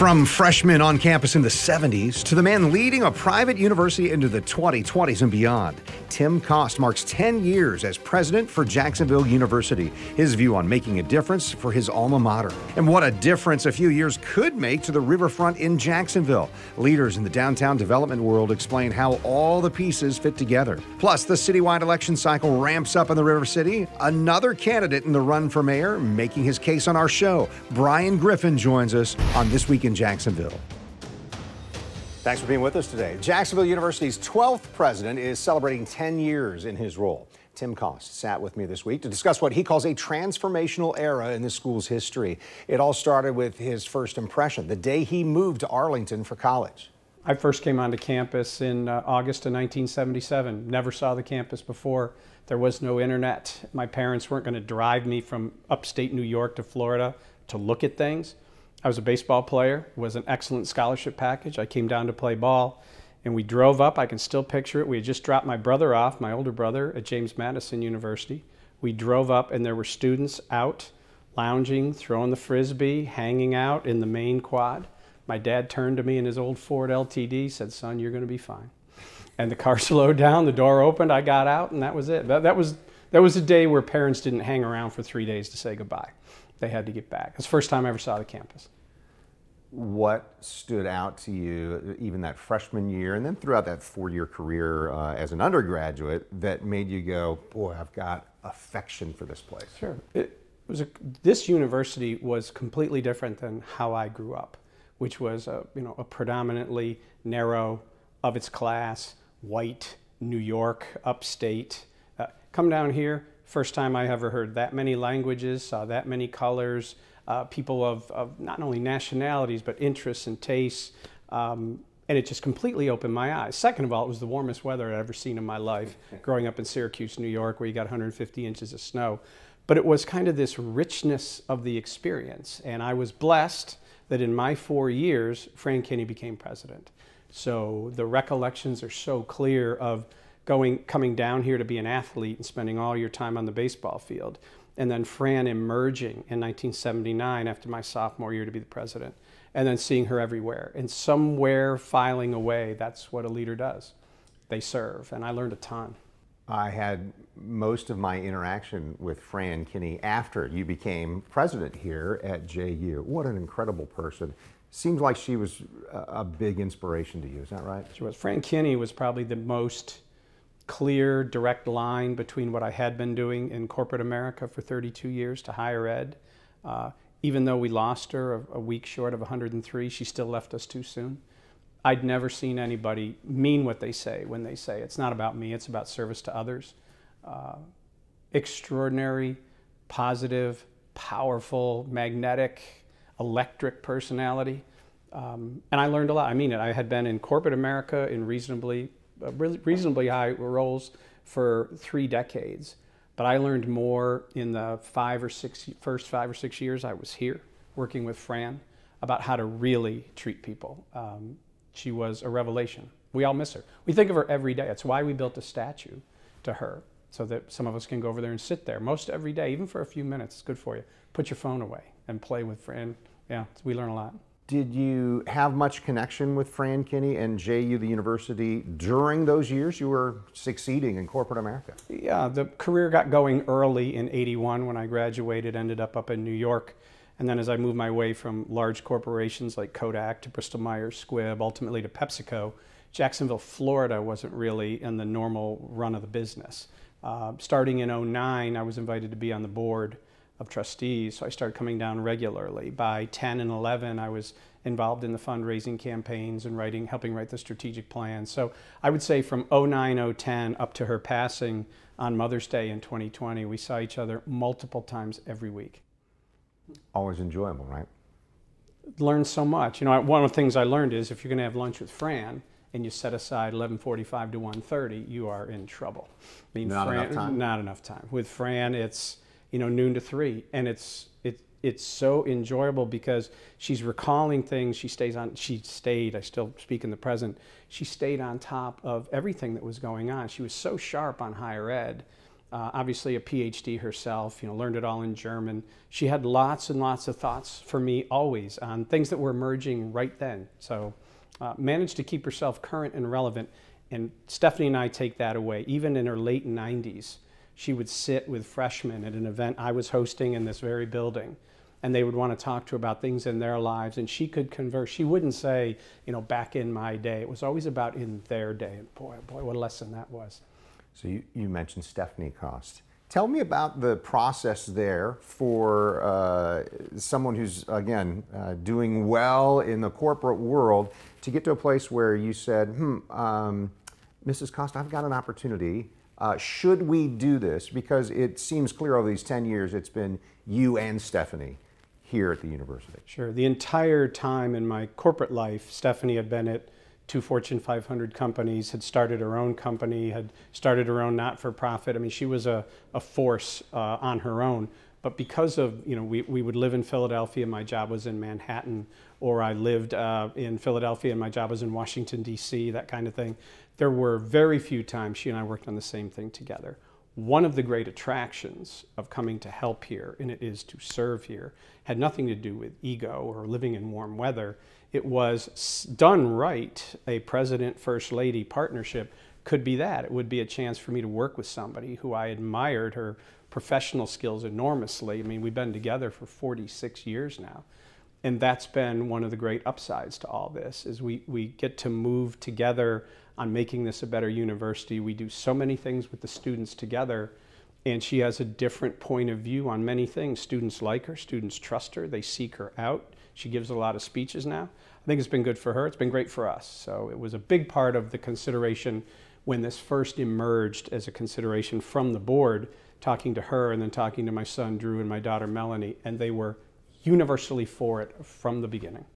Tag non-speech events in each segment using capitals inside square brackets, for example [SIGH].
From freshman on campus in the 70s to the man leading a private university into the 2020s and beyond, Tim Cost marks 10 years as president for Jacksonville University. His view on making a difference for his alma mater and what a difference a few years could make to the riverfront in Jacksonville. Leaders in the downtown development world explain how all the pieces fit together. Plus, the citywide election cycle ramps up in the River City. Another candidate in the run for mayor making his case on our show. Brian Griffin joins us on This Week in Jacksonville. Thanks for being with us today. Jacksonville University's 12th president is celebrating 10 years in his role. Tim Cost sat with me this week to discuss what he calls a transformational era in the school's history. It all started with his first impression, the day he moved to Arlington for college. I first came onto campus in uh, August of 1977. Never saw the campus before. There was no internet. My parents weren't going to drive me from upstate New York to Florida to look at things. I was a baseball player, was an excellent scholarship package. I came down to play ball and we drove up. I can still picture it. We had just dropped my brother off, my older brother, at James Madison University. We drove up and there were students out lounging, throwing the frisbee, hanging out in the main quad. My dad turned to me in his old Ford LTD, said, Son, you're going to be fine. And the car [LAUGHS] slowed down, the door opened, I got out, and that was it. That, that, was, that was a day where parents didn't hang around for three days to say goodbye they had to get back. It's the first time I ever saw the campus. What stood out to you, even that freshman year, and then throughout that four-year career uh, as an undergraduate, that made you go, "Boy, I've got affection for this place." Sure. It was a, this university was completely different than how I grew up, which was a, you know a predominantly narrow, of its class, white New York, upstate. Uh, come down here, First time I ever heard that many languages, saw that many colors, uh, people of, of, not only nationalities, but interests and tastes. Um, and it just completely opened my eyes. Second of all, it was the warmest weather I'd ever seen in my life, [LAUGHS] growing up in Syracuse, New York, where you got 150 inches of snow. But it was kind of this richness of the experience. And I was blessed that in my four years, Fran Kinney became president. So the recollections are so clear of going coming down here to be an athlete and spending all your time on the baseball field and then Fran emerging in 1979 after my sophomore year to be the president and then seeing her everywhere and somewhere filing away that's what a leader does they serve and I learned a ton I had most of my interaction with Fran Kinney after you became president here at JU. What an incredible person. Seems like she was a big inspiration to you, is that right? She was. Fran Kinney was probably the most clear, direct line between what I had been doing in corporate America for 32 years to higher ed. Uh, even though we lost her a, a, week short of 103, she still left us too soon. I'd never seen anybody mean what they say when they say it's not about me, it's about service to others. Uh, extraordinary, positive, powerful, magnetic, electric personality. Um, and I learned a lot. I mean it. I had been in corporate America in reasonably reasonably high roles for three decades. But I learned more in the five or six first five or six years I was here working with Fran about how to really treat people. Um, she was a revelation. We all miss her. We think of her every day. That's why we built a statue to her so that some of us can go over there and sit there most every day, even for a few minutes. It's good for you. Put your phone away and play with Fran. Yeah, we learn a lot. Did you have much connection with Fran Kinney and JU, the university, during those years you were succeeding in corporate America? Yeah, the career got going early in 81 when I graduated, ended up up in New York. And then as I moved my way from large corporations like Kodak to Bristol Myers Squibb, ultimately to PepsiCo, Jacksonville, Florida wasn't really in the normal run of the business. Uh, starting in 09, I was invited to be on the board of trustees. So I started coming down regularly. By 10 and 11, I was involved in the fundraising campaigns and writing, helping write the strategic plan. So I would say from 09, 010 up to her passing on Mother's Day in 2020, we saw each other multiple times every week. Always enjoyable, right? Learned so much. You know, one of the things I learned is if you're going to have lunch with Fran, and you set aside 11:45 to 1:30, you are in trouble. I mean, not Fran, enough time. Not enough time. With Fran, it's you know noon to three and it's it it's so enjoyable because she's recalling things she stays on she stayed i still speak in the present she stayed on top of everything that was going on she was so sharp on higher ed uh, obviously a PhD herself, you know, learned it all in German. She had lots and lots of thoughts for me always on things that were emerging right then. So uh, managed to keep herself current and relevant. And Stephanie and I take that away. Even in her late 90s, she would sit with freshmen at an event I was hosting in this very building and they would want to talk to her about things in their lives and she could converse. She wouldn't say you know back in my day. It was always about in their day and boy boy what a lesson that was. So you, you mentioned stephanie cost. Tell me about the process there for uh, someone who's again uh, doing well in the corporate world to get to a place where you said hmm um, mrs cost i've got an opportunity uh, should we do this because it seems clear over these 10 years it's been you and stephanie here at the university? Sure. The entire time in my corporate life, Stephanie had been at two Fortune 500 companies, had started her own company, had started her own not for profit. I mean, she was a, a force uh, on her own. But because of, you know, we, we would live in Philadelphia, my job was in Manhattan, or I lived uh, in Philadelphia and my job was in Washington, D.C., that kind of thing. There were very few times she and I worked on the same thing together one of the great attractions of coming to help here, and it is to serve here, had nothing to do with ego or living in warm weather. It was done right, a president first lady partnership could be that. It would be a chance for me to work with somebody who I admired her professional skills enormously. I mean, we've been together for 46 years now. And that's been one of the great upsides to all this is we, we get to move together on making this a better university. We do so many things with the students together, and she has a different point of view on many things. Students like her, students trust her, they seek her out. She gives a lot of speeches now. I think it's been good for her, it's been great for us. So it was a big part of the consideration when this first emerged as a consideration from the board, talking to her and then talking to my son Drew and my daughter Melanie, and they were universally for it from the beginning.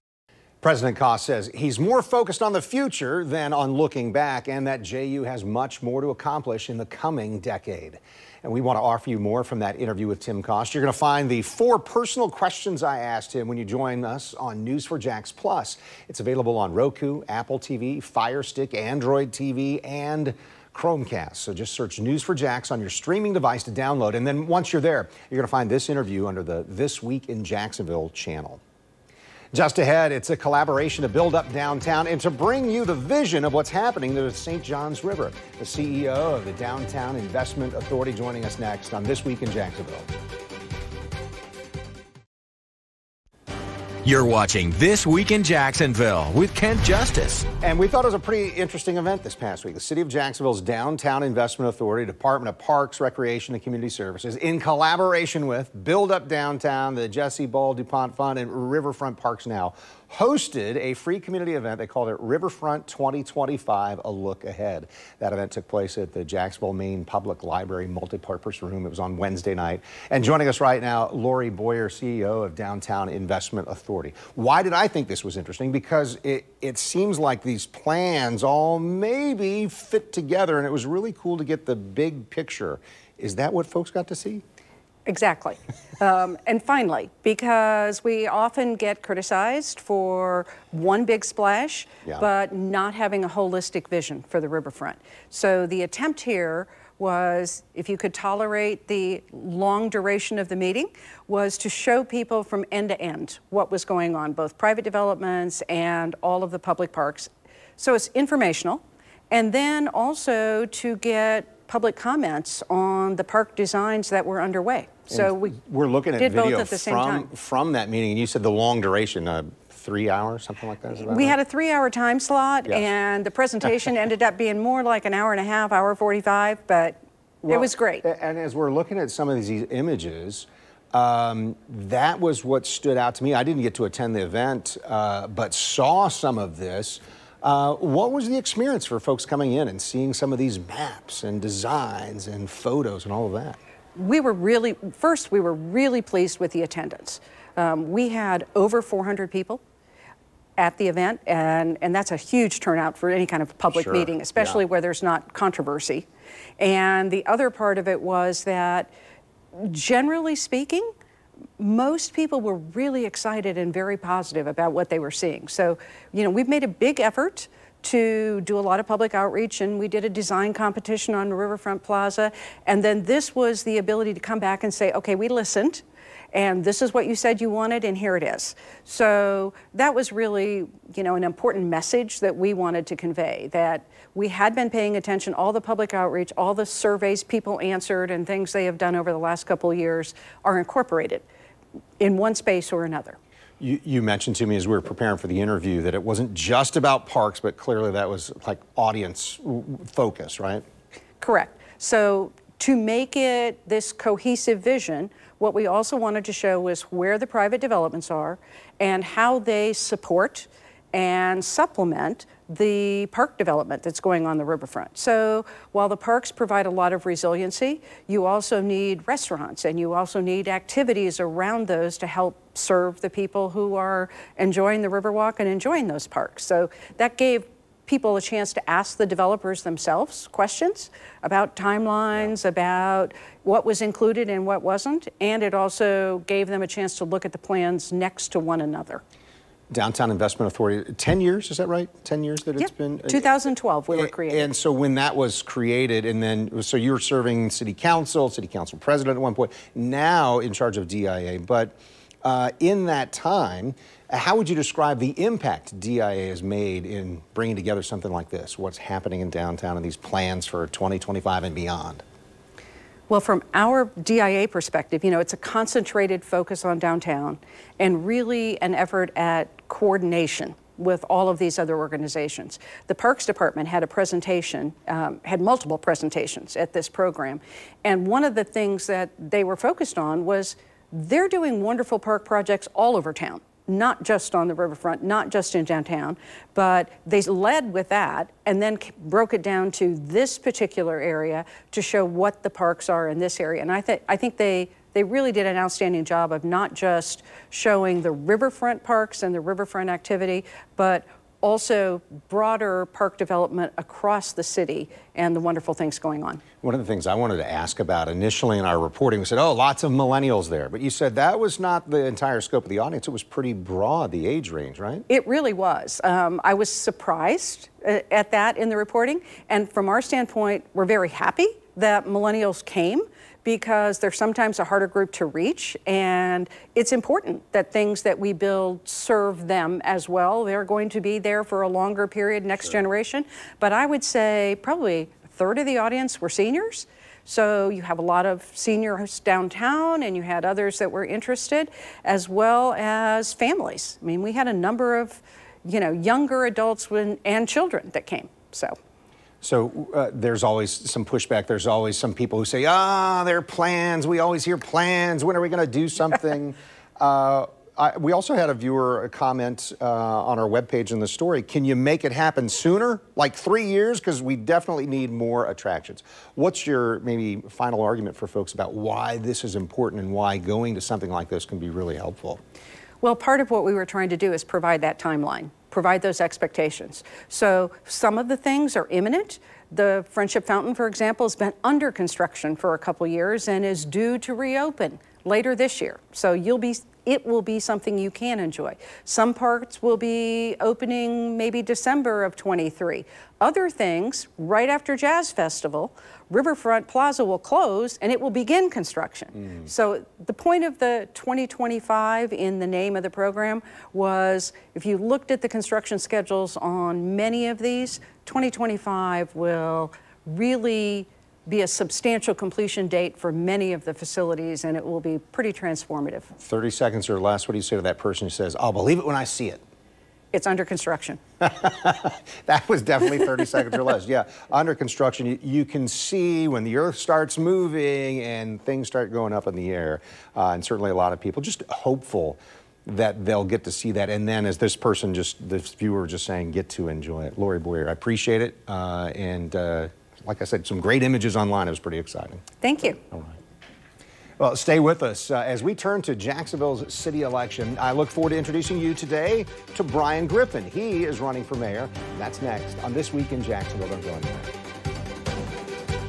President Cost says he's more focused on the future than on looking back, and that JU has much more to accomplish in the coming decade. And we want to offer you more from that interview with Tim Cost. You're going to find the four personal questions I asked him when you join us on News4JAX Plus. It's available on Roku, Apple TV, Fire Stick, Android TV, and Chromecast. So just search News4JAX on your streaming device to download. And then once you're there, you're going to find this interview under the This Week in Jacksonville channel. Just ahead, it's a collaboration to build up downtown and to bring you the vision of what's happening to the St. Johns River. The CEO of the Downtown Investment Authority joining us next on This Week in Jacksonville. You're watching This Week in Jacksonville with Kent Justice. And we thought it was a pretty interesting event this past week. The City of Jacksonville's Downtown Investment Authority, Department of Parks, Recreation, and Community Services, in collaboration with Build Up Downtown, the Jesse Ball DuPont Fund, and Riverfront Parks Now, hosted a free community event. They called it Riverfront 2025 A Look Ahead. That event took place at the Jacksonville Main Public Library multipurpose room. It was on Wednesday night. And joining us right now, Lori Boyer, CEO of Downtown Investment Authority. Why did I think this was interesting? Because it, it seems like these plans all maybe fit together, and it was really cool to get the big picture. Is that what folks got to see? Exactly. Um, and finally, because we often get criticized for one big splash, yeah. but not having a holistic vision for the riverfront. So the attempt here was, if you could tolerate the long duration of the meeting, was to show people from end to end what was going on, both private developments and all of the public parks. So it's informational. And then also to get public comments on the park designs that were underway. So we we're looking at video at from from that meeting, and you said the long duration, uh, three hours, something like that. we right? had a three-hour time slot, yes. and the presentation [LAUGHS] ended up being more like an hour and a half, hour forty-five, but well, it was great. And as we're looking at some of these images. Um, that was what stood out to me. I didn't get to attend the event, uh, but saw some of this. Uh, what was the experience for folks coming in and seeing some of these maps and designs and photos and all of that? We were really, first, we were really pleased with the attendance. Um, we had over 400 people at the event, and, and that's a huge turnout for any kind of public sure. meeting, especially yeah. where there's not controversy. And the other part of it was that, generally speaking, most people were really excited and very positive about what they were seeing. So, you know, we've made a big effort to do a lot of public outreach, and we did a design competition on the Riverfront Plaza. And then this was the ability to come back and say, okay, we listened, and this is what you said you wanted, and here it is. So that was really, you know, an important message that we wanted to convey that we had been paying attention, all the public outreach, all the surveys people answered, and things they have done over the last couple of years are incorporated in one space or another. You, you, mentioned to me as we were preparing for the interview that it wasn't just about parks, but clearly that was like audience focus, right? Correct. So to make it this cohesive vision, what we also wanted to show was where the private developments are and how they support and supplement the park development that's going on the riverfront. So while the parks provide a lot of resiliency, you also need restaurants and you also need activities around those to help serve the people who are enjoying the Riverwalk and enjoying those parks. So that gave people a chance to ask the developers themselves questions about timelines, yeah. about what was included and what wasn't, and it also gave them a chance to look at the plans next to one another. Downtown Investment Authority, 10 years, is that right? 10 years that it's been? 2012 we were created. And so when that was created, and then, so you were serving city council, city council president at one point, now in charge of DIA, but uh, in that time, how would you describe the impact DIA has made in bringing together something like this? What's happening in downtown and these plans for 2025 and beyond? Well, from our DIA perspective, you know, it's a concentrated focus on downtown and really an effort at coordination with all of these other organizations. The Parks Department had a presentation, um, had multiple presentations at this program, and one of the things that they were focused on was they're doing wonderful park projects all over town not just on the riverfront, not just in downtown, but they led with that and then broke it down to this particular area to show what the parks are in this area. And I, th- I think they, they really did an outstanding job of not just showing the riverfront parks and the riverfront activity, but also broader park development across the city and the wonderful things going on. One of the things I wanted to ask about initially in our reporting, we said, oh, lots of millennials there. But you said that was not the entire scope of the audience. It was pretty broad, the age range, right? It really was. Um, I was surprised uh, at that in the reporting. And from our standpoint, we're very happy that millennials came because they're sometimes a harder group to reach. And it's important that things that we build serve them as well. They're going to be there for a longer period, next sure. generation. But I would say probably a third of the audience were seniors. So you have a lot of seniors downtown, and you had others that were interested, as well as families. I mean, we had a number of, you know, younger adults and children that came. So. So uh, there's always some pushback. There's always some people who say, ah, there are plans. We always hear plans. When are we going to do something? [LAUGHS] uh, I, we also had a viewer comment uh, on our webpage in the story. Can you make it happen sooner, like three years? Because we definitely need more attractions. What's your maybe final argument for folks about why this is important and why going to something like this can be really helpful? Well, part of what we were trying to do is provide that timeline provide those expectations. So some of the things are imminent. The Friendship Fountain, for example, has been under construction for a couple years and is due to reopen later this year. So you'll be it will be something you can enjoy. Some parts will be opening maybe December of 23. Other things, right after Jazz Festival, Riverfront Plaza will close and it will begin construction. Mm. So the point of the 2025 in the name of the program was if you looked at the construction schedules on many of these, 2025 will really be a substantial completion date for many of the facilities, and it will be pretty transformative. 30 seconds or less, what do you say to that person who says, I'll believe it when I see it? It's under construction. [LAUGHS] that was definitely 30 seconds or less. Yeah, under construction, you, you, can see when the earth starts moving and things start going up in the air. Uh, and certainly a lot of people just hopeful that they'll get to see that. And then, as this person just, this viewer just saying, get to enjoy it. Lori Boyer, I appreciate it. Uh, and uh, like I said, some great images online. It was pretty exciting. Thank you. All right. Well, stay with us uh, as we turn to Jacksonville's city election. I look forward to introducing you today to Brian Griffin. He is running for mayor. That's next on This Week in Jacksonville. Don't go anywhere.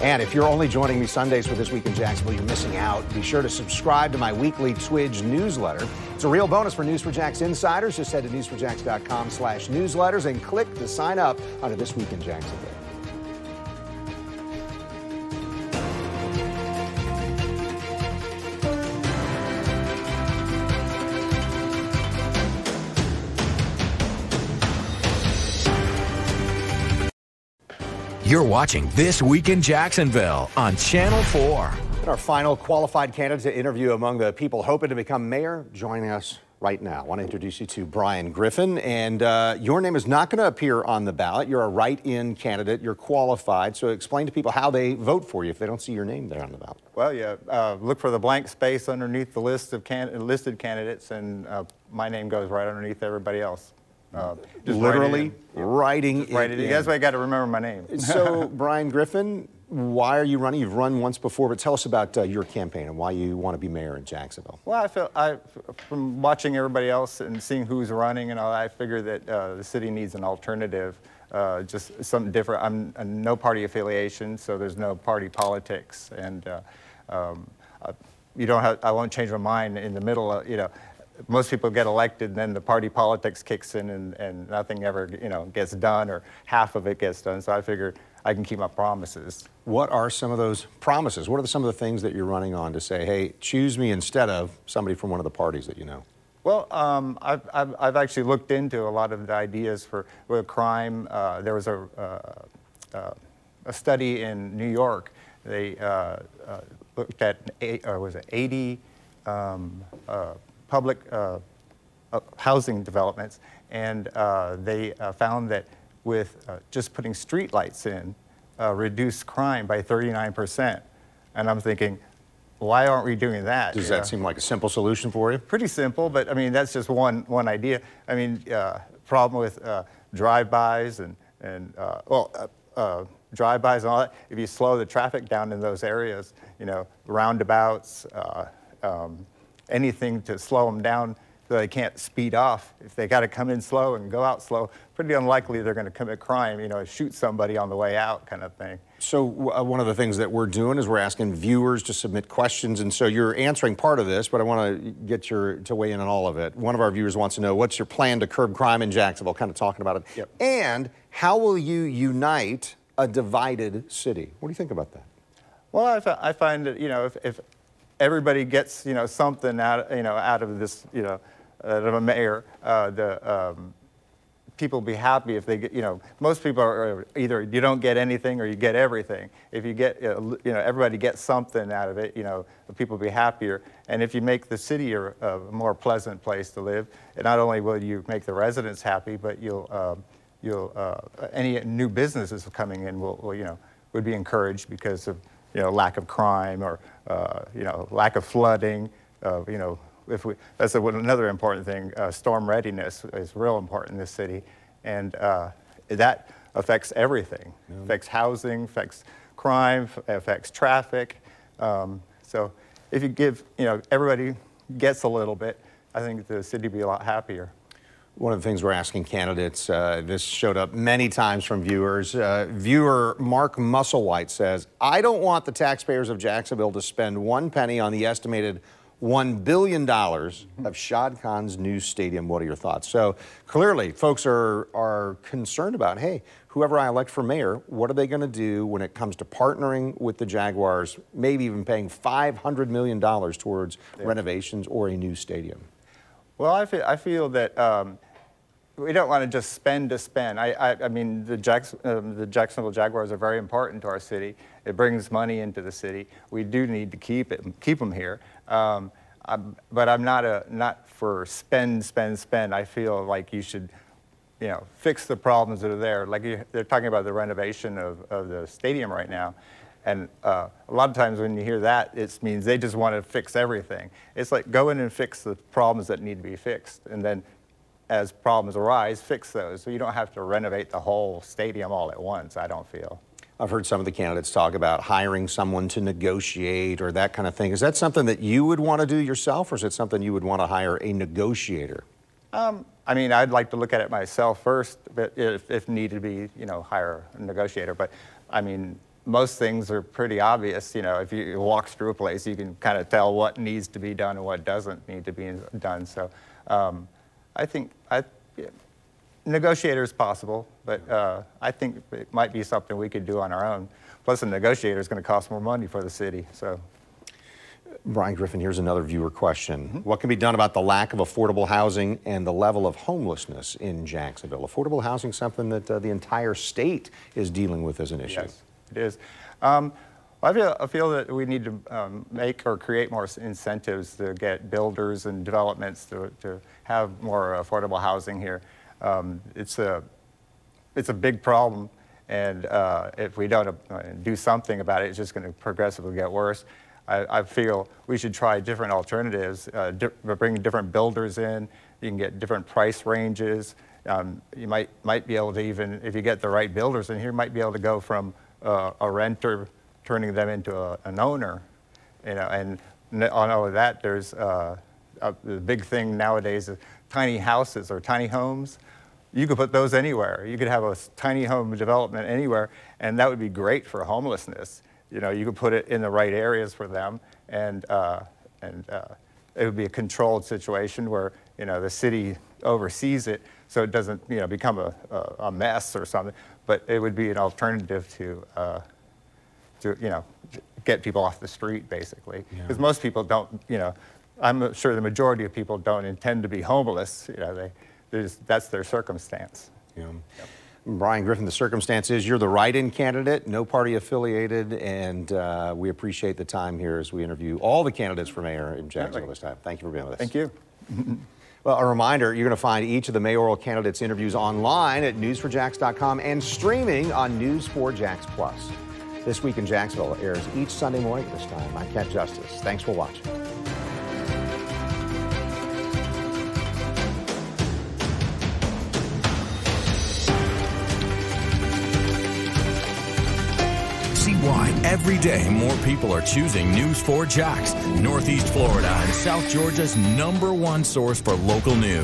And if you're only joining me Sundays for This Week in Jacksonville, you're missing out. Be sure to subscribe to my weekly TWIJ newsletter. It's a real bonus for News4JAX insiders. Just head to news4jax.com slash newsletters and click to sign up under This Week in Jacksonville. You're watching This Week in Jacksonville on Channel 4. And our final qualified candidate interview among the people hoping to become mayor joining us right now. I want to introduce you to Brian Griffin, and uh, your name is not going to appear on the ballot. You're a write-in candidate. You're qualified. So explain to people how they vote for you if they don't see your name there on the ballot. Well, yeah, uh, look for the blank space underneath the list of can listed candidates, and uh, my name goes right underneath everybody else. Uh, literally writing write it. In. That's why I got to remember my name. [LAUGHS] so, [LAUGHS] Brian Griffin, why are you running? You've run once before, but tell us about uh, your campaign and why you want to be mayor in Jacksonville. Well, I feel I, from watching everybody else and seeing who's running and all, I figure that uh, the city needs an alternative. Uh, just something different. I'm, I'm, no party affiliation, so there's no party politics, and uh, um, uh, you don't have. I won't change my mind in the middle. Of, you know, most people get elected, and then the party politics kicks in, and, and nothing ever, you know, gets done, or half of it gets done. So I figured I can keep my promises. What are some of those promises? What are some of the things that you're running on to say, hey, choose me instead of somebody from one of the parties that you know? Well, um, I've, I've, I've, actually looked into a lot of the ideas for crime. Uh, there was a, uh, uh, a study in New York. They uh, uh, looked at, eight, was it 80 um, uh, public uh, uh, housing developments, and uh, they found that with just putting street lights in, reduced crime by 39%. And I'm thinking, why aren't we doing that? Does that know? seem like a simple solution for you? Pretty simple, but I mean, that's just one, one idea. I mean, uh, problem with uh, drive-bys and, and uh, well, drive-bys and all that, if you slow the traffic down in those areas, you know, roundabouts, um, anything to slow them down so they can't speed off. If they got to come in slow and go out slow, pretty unlikely they're going to commit crime, you know, shoot somebody on the way out kind of thing. So uh, one of the things that we're doing is we're asking viewers to submit questions, and so you're answering part of this, but I want to get your to weigh in on all of it. One of our viewers wants to know what's your plan to curb crime in Jacksonville, kind of talking about it, yep. and how will you unite a divided city? What do you think about that? Well, I, I find that, you know, if, if everybody gets you know something out you know out of this you know out of a mayor. Uh, the um, people be happy if they get you know most people are either you don't get anything or you get everything. If you get uh, you know everybody gets something out of it, you know people be happier. And if you make the city a, a more pleasant place to live, not only will you make the residents happy, but you'll um, you'll uh, any new businesses coming in will, will you know would be encouraged because of you know, lack of crime or, uh, you know, lack of flooding, uh, you know, if we, that's a, another important thing. Uh, storm readiness is real important in this city, and uh, that affects everything. Yeah. Affects housing, affects crime, affects traffic. Um, so if you give, you know, everybody gets a little bit, I think the city would be a lot happier. One of the things we're asking candidates, uh, this showed up many times from viewers. Uh, viewer Mark Musselwhite says, I don't want the taxpayers of Jacksonville to spend one penny on the estimated $1 billion of Shad Khan's new stadium. What are your thoughts? So clearly, folks are, are concerned about, hey, whoever I elect for mayor, what are they going to do when it comes to partnering with the Jaguars, maybe even paying $500 million towards yeah. renovations or a new stadium? Well, I feel, I feel that um, we don't want to just spend to spend. I, I, I mean, the, Jacks, um, the Jacksonville Jaguars are very important to our city. It brings money into the city. We do need to keep it, keep them here. Um, I'm, but I'm not a not for spend, spend, spend. I feel like you should, you know, fix the problems that are there. Like you, they're talking about the renovation of, of the stadium right now. And uh, a lot of times when you hear that, it means they just want to fix everything. It's like go in and fix the problems that need to be fixed, and then as problems arise, fix those. So you don't have to renovate the whole stadium all at once, I don't feel. I've heard some of the candidates talk about hiring someone to negotiate or that kind of thing. Is that something that you would want to do yourself, or is it something you would want to hire a negotiator? Um, I mean, I'd like to look at it myself first, but if, if needed to be, you know, hire a negotiator. But I mean, most things are pretty obvious. You know, if you walk through a place, you can kind of tell what needs to be done and what doesn't need to be done. So um, I think I, yeah, negotiator is possible, but uh, I think it might be something we could do on our own. Plus, a negotiator is going to cost more money for the city. So. Brian Griffin, here's another viewer question. Mm -hmm. What can be done about the lack of affordable housing and the level of homelessness in Jacksonville? Affordable housing something that uh, the entire state is dealing with as an issue. Yes, it is. Um, I, feel, I feel that we need to um, make or create more incentives to get builders and developments to, to have more affordable housing here. Um, it's, a, it's a big problem, and uh, if we don't uh, do something about it, it's just going to progressively get worse. I, I, feel we should try different alternatives, uh, di bring different builders in. You can get different price ranges. Um, you might, might be able to even, if you get the right builders in here, you might be able to go from uh, a renter turning them into a, an owner. You know, and on all of that, there's uh, a, the big thing nowadays is tiny houses or tiny homes. You could put those anywhere. You could have a tiny home development anywhere, and that would be great for homelessness you know, you could put it in the right areas for them, and uh, and uh, it would be a controlled situation where you know the city oversees it, so it doesn't you know become a, a, a mess or something. But it would be an alternative to uh, to you know get people off the street basically, because yeah. most people don't you know. I'm sure the majority of people don't intend to be homeless. You know, they, that's their circumstance. Yeah. Yep. Brian Griffin, the circumstance is you're the write-in candidate, no party affiliated, and uh, we appreciate the time here as we interview all the candidates for mayor in Jacksonville this time. Thank you for being with us. Thank you. [LAUGHS] well, a reminder, you're going to find each of the mayoral candidates' interviews online at news4jax.com and streaming on News 4 Jax Plus. This Week in Jacksonville airs each Sunday morning this time. I'm Kent Justice. Thanks for watching. See why every day more people are choosing News 4 Jax, Northeast Florida and South Georgia's number one source for local news.